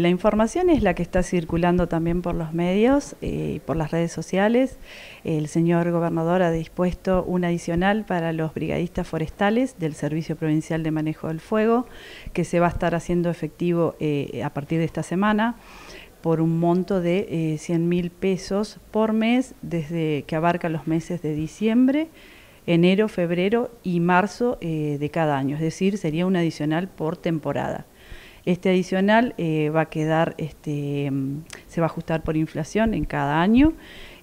La información es la que está circulando también por los medios y por las redes sociales. El señor gobernador ha dispuesto un adicional para los brigadistas forestales del Servicio Provincial de Manejo del Fuego, que se va a estar haciendo efectivo eh, a partir de esta semana por un monto de 100 eh, mil pesos por mes, desde que abarca los meses de diciembre, enero, febrero y marzo eh, de cada año. Es decir, sería un adicional por temporada. Este adicional eh, va a quedar, este, se va a ajustar por inflación en cada año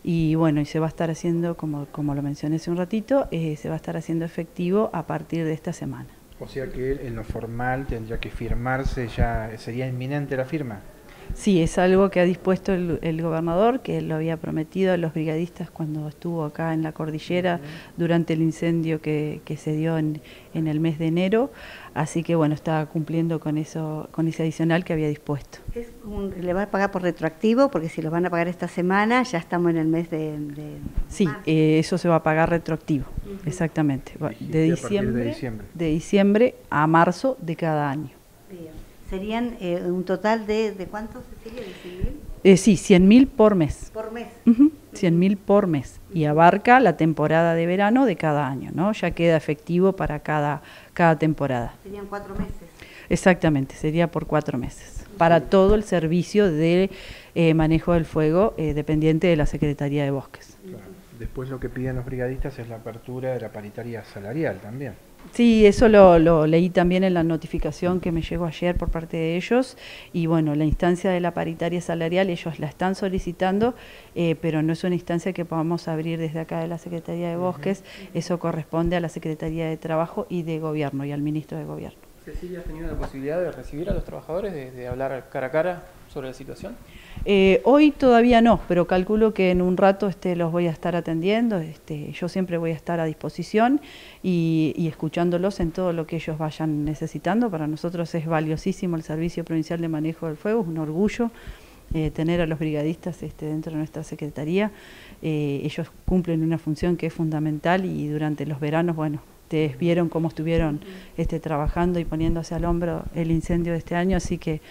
y bueno, y se va a estar haciendo, como, como lo mencioné hace un ratito, eh, se va a estar haciendo efectivo a partir de esta semana. O sea que en lo formal tendría que firmarse, ya sería inminente la firma. Sí, es algo que ha dispuesto el, gobernador, que lo había prometido a los brigadistas cuando estuvo acá en la cordillera durante el incendio que, se dio en, el mes de enero. Así que bueno, está cumpliendo con eso, con ese adicional que había dispuesto. ¿Le va a pagar por retroactivo? Porque si lo van a pagar esta semana, ya estamos en el mes de... sí, eh, eso se va a pagar retroactivo, exactamente. De diciembre, de diciembre, de diciembre a marzo de cada año. Serían eh, un total de, ¿de cuánto, Cecilia? ¿De Eh, sí, 100 mil por mes. Por mes. 100 mil por mes. Y abarca la temporada de verano de cada año, ¿no? Ya queda efectivo para cada, cada temporada. Serían cuatro meses. Exactamente, sería por cuatro meses. Para todo el servicio de eh, manejo del fuego eh, dependiente de la Secretaría de Bosques. Después lo que piden los brigadistas es la apertura de la paritaria salarial también. Sí, eso lo, leí también en la notificación que me llegó ayer por parte de ellos y bueno, la instancia de la paritaria salarial ellos la están solicitando, eh, pero no es una instancia que podamos abrir desde acá de la Secretaría de Bosques, eso corresponde a la Secretaría de Trabajo y de Gobierno y al Ministro de Gobierno. Cecilia, ¿has tenido la posibilidad de recibir a los trabajadores, de hablar cara a cara sobre la situación? Eh, hoy todavía no, pero calculo que en un rato este, los voy a estar atendiendo. Este, yo siempre voy a estar a disposición y, escuchándolos en todo lo que ellos vayan necesitando. Para nosotros es valiosísimo el Servicio Provincial de Manejo del Fuego, es un orgullo. Eh, tener a los brigadistas este, dentro de nuestra Secretaría. Eh, ellos cumplen una función que es fundamental y durante los veranos, bueno, ustedes vieron cómo estuvieron este, trabajando y poniéndose al hombro el incendio de este año, así que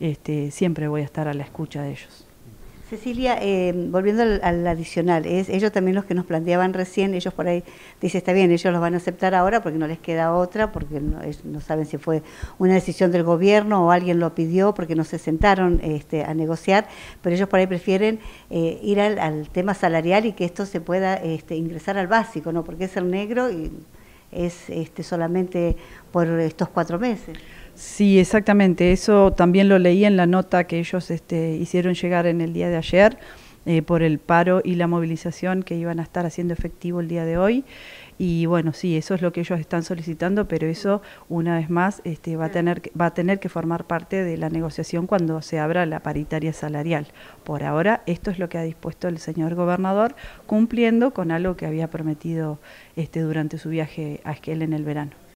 este, siempre voy a estar a la escucha de ellos. Cecilia, eh, volviendo al, adicional, es ellos también los que nos planteaban recién, ellos por ahí dicen, está bien, ellos los van a aceptar ahora porque no les queda otra, porque no, saben si fue una decisión del gobierno o alguien lo pidió porque no se sentaron este, a negociar, pero ellos por ahí prefieren eh, ir al, tema salarial y que esto se pueda este, ingresar al básico, ¿no? Porque es el negro y es este, solamente por estos cuatro meses. Sí, exactamente. Eso también lo leí en la nota que ellos este, hicieron llegar en el día de ayer eh, por el paro y la movilización que iban a estar haciendo efectivo el día de hoy. Y bueno, sí, eso es lo que ellos están solicitando, pero eso, una vez más, este, va, a tener, va a tener que formar parte de la negociación cuando se abra la paritaria salarial. Por ahora, esto es lo que ha dispuesto el señor gobernador, cumpliendo con algo que había prometido este, durante su viaje a Esquel en el verano.